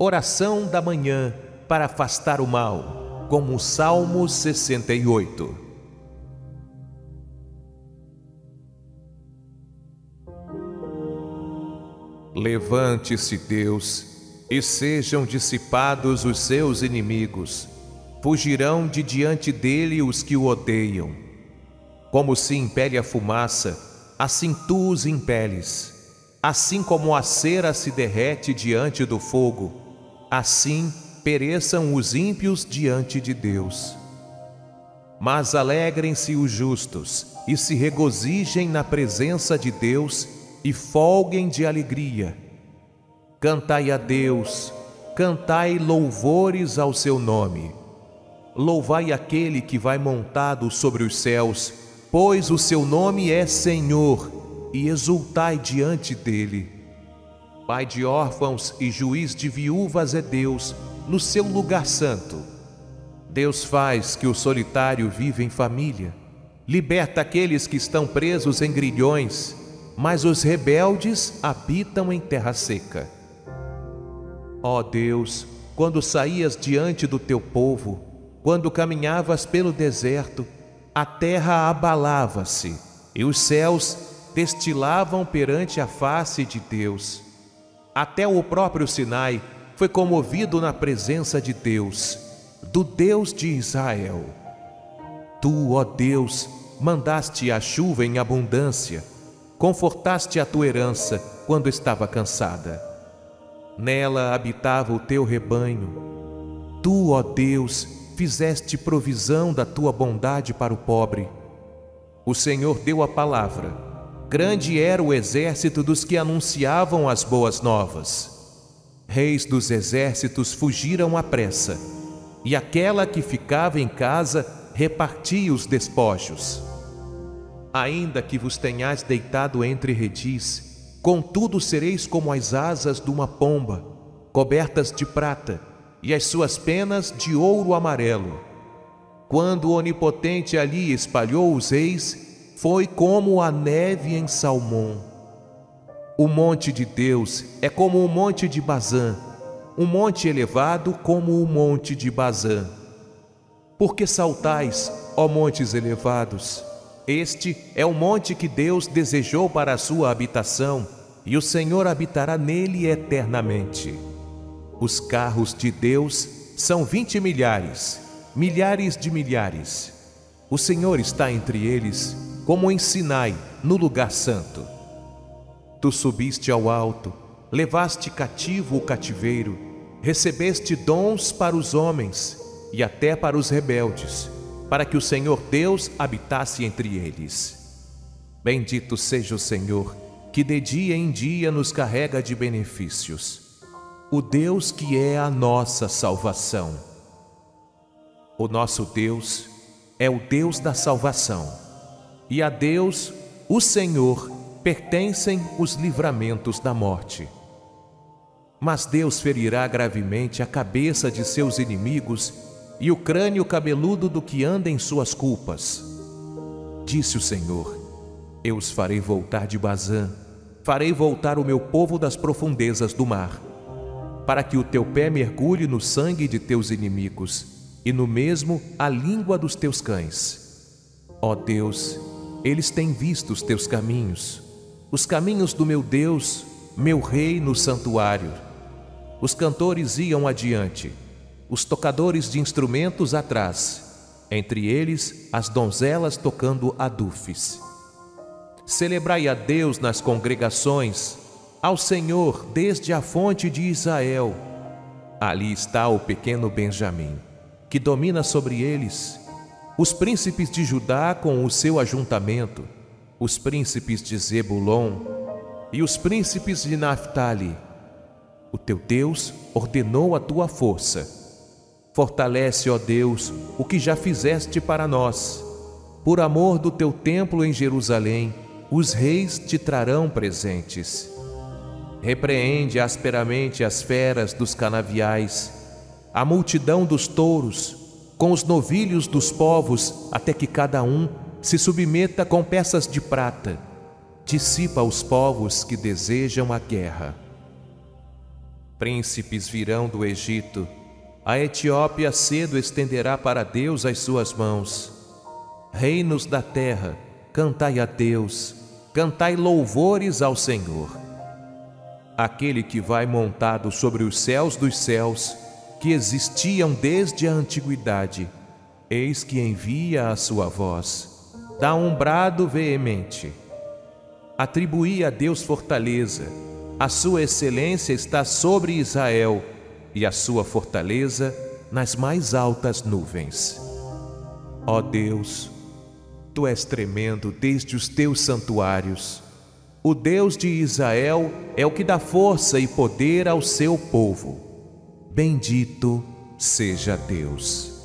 Oração da manhã para afastar o mal, como o Salmo 68. Levante-se, Deus, e sejam dissipados os seus inimigos. Fugirão de diante dele os que o odeiam. Como se impele a fumaça, assim tu os impeles. Assim como a cera se derrete diante do fogo, assim pereçam os ímpios diante de Deus. Mas alegrem-se os justos e se regozijem na presença de Deus e folguem de alegria. Cantai a Deus, cantai louvores ao seu nome. Louvai aquele que vai montado sobre os céus, pois o seu nome é Senhor e exultai diante dele. Pai de órfãos e juiz de viúvas é Deus, no seu lugar santo. Deus faz que o solitário viva em família, liberta aqueles que estão presos em grilhões, mas os rebeldes habitam em terra seca. Ó Deus, quando saías diante do teu povo, quando caminhavas pelo deserto, a terra abalava-se e os céus destilavam perante a face de Deus. Até o próprio Sinai foi comovido na presença de Deus, do Deus de Israel. Tu, ó Deus, mandaste a chuva em abundância, confortaste a tua herança quando estava cansada. Nela habitava o teu rebanho. Tu, ó Deus, fizeste provisão da tua bondade para o pobre. O Senhor deu a palavra grande era o exército dos que anunciavam as boas novas. Reis dos exércitos fugiram à pressa, e aquela que ficava em casa repartia os despojos. Ainda que vos tenhais deitado entre redis, contudo sereis como as asas de uma pomba, cobertas de prata, e as suas penas de ouro amarelo. Quando o Onipotente ali espalhou os reis, foi como a neve em Salmão. O monte de Deus é como o monte de Bazã, um monte elevado como o monte de Bazã. Por que saltais, ó montes elevados? Este é o monte que Deus desejou para a sua habitação, e o Senhor habitará nele eternamente. Os carros de Deus são vinte milhares, milhares de milhares. O Senhor está entre eles como em Sinai, no lugar santo. Tu subiste ao alto, levaste cativo o cativeiro, recebeste dons para os homens e até para os rebeldes, para que o Senhor Deus habitasse entre eles. Bendito seja o Senhor, que de dia em dia nos carrega de benefícios, o Deus que é a nossa salvação. O nosso Deus é o Deus da salvação e a Deus, o Senhor, pertencem os livramentos da morte. Mas Deus ferirá gravemente a cabeça de seus inimigos e o crânio cabeludo do que anda em suas culpas. Disse o Senhor: Eu os farei voltar de Bazã, farei voltar o meu povo das profundezas do mar, para que o teu pé mergulhe no sangue de teus inimigos e no mesmo a língua dos teus cães. Ó Deus, eles têm visto os teus caminhos, os caminhos do meu Deus, meu Rei no santuário. Os cantores iam adiante, os tocadores de instrumentos atrás, entre eles as donzelas tocando adufes. Celebrai a Deus nas congregações, ao Senhor desde a fonte de Israel. Ali está o pequeno Benjamim, que domina sobre eles os príncipes de Judá com o seu ajuntamento, os príncipes de Zebulon e os príncipes de Naphtali. O teu Deus ordenou a tua força. Fortalece, ó Deus, o que já fizeste para nós. Por amor do teu templo em Jerusalém, os reis te trarão presentes. Repreende asperamente as feras dos canaviais, a multidão dos touros, com os novilhos dos povos, até que cada um se submeta com peças de prata. Dissipa os povos que desejam a guerra. Príncipes virão do Egito, a Etiópia cedo estenderá para Deus as suas mãos. Reinos da terra, cantai a Deus, cantai louvores ao Senhor. Aquele que vai montado sobre os céus dos céus, que existiam desde a antiguidade, eis que envia a sua voz, dá um brado veemente. Atribuí a Deus fortaleza, a sua excelência está sobre Israel e a sua fortaleza nas mais altas nuvens. Ó Deus, tu és tremendo desde os teus santuários. O Deus de Israel é o que dá força e poder ao seu povo. Bendito seja Deus.